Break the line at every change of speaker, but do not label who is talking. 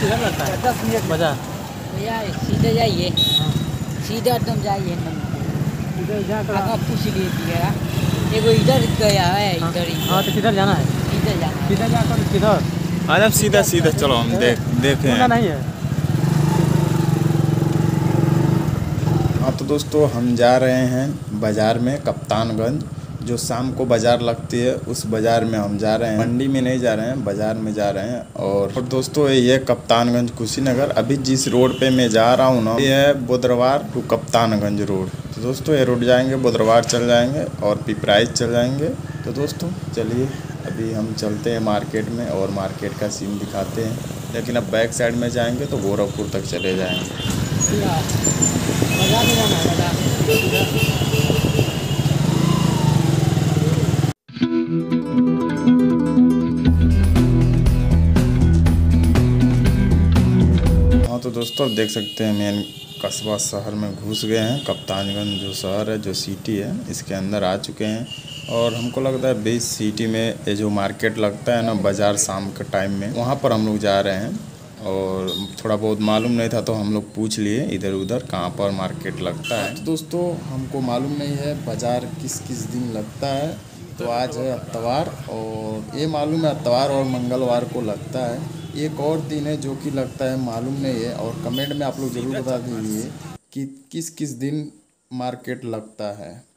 किधर लगता है
दस मिनट।
भैया सीधे जाइए। सीधा एकदम जाइए
इधर
पूछ लीजिएगा एगो इधर गया है इधर हाँ।
तो किधर जाना है?
इधर जाना है।
किधर जाकर किधर?
आज अब सीधा सीधा चलो हम देख देखे हैं।
नहीं है।
हाँ तो दोस्तों हम जा रहे हैं बाज़ार में कप्तानगंज। जो शाम को बाज़ार लगती है उस बाज़ार में हम जा रहे हैं। मंडी में नहीं जा रहे हैं बाज़ार में जा रहे हैं और, और दोस्तों ये है कप्तानगंज कुशीनगर। अभी जिस रोड पे मैं जा रहा हूँ ना ये है बुधवार टू कप्तानगंज रोड। तो दोस्तों ये रोड जाएँगे बुधवार चल जाएँगे और पिपराइज चल जाएँगे। तो दोस्तों चलिए अभी हम चलते हैं मार्केट में और मार्केट का सीन दिखाते हैं। लेकिन अब बैक साइड में जाएँगे तो गोरखपुर तक चले जाएँगे। तो दोस्तों, आप देख सकते हैं मेन कस्बा शहर में घुस गए हैं। कप्तानगंज जो शहर है, जो सिटी है, इसके अंदर आ चुके हैं। और हमको लगता है बीच सिटी में ये जो मार्केट लगता है ना, बाज़ार शाम के टाइम में, वहाँ पर हम लोग जा रहे हैं। और थोड़ा बहुत मालूम नहीं था तो हम लोग पूछ लिए इधर उधर कहाँ पर मार्केट लगता है। तो दोस्तों, हमको मालूम नहीं है, बाज़ार किस किस दिन लगता है। तो आज है अतवार और ये मालूम है अतवार और मंगलवार को लगता है। एक और दिन है जो कि लगता है मालूम नहीं है और कमेंट में आप लोग ज़रूर बता दीजिए कि किस किस दिन मार्केट लगता है।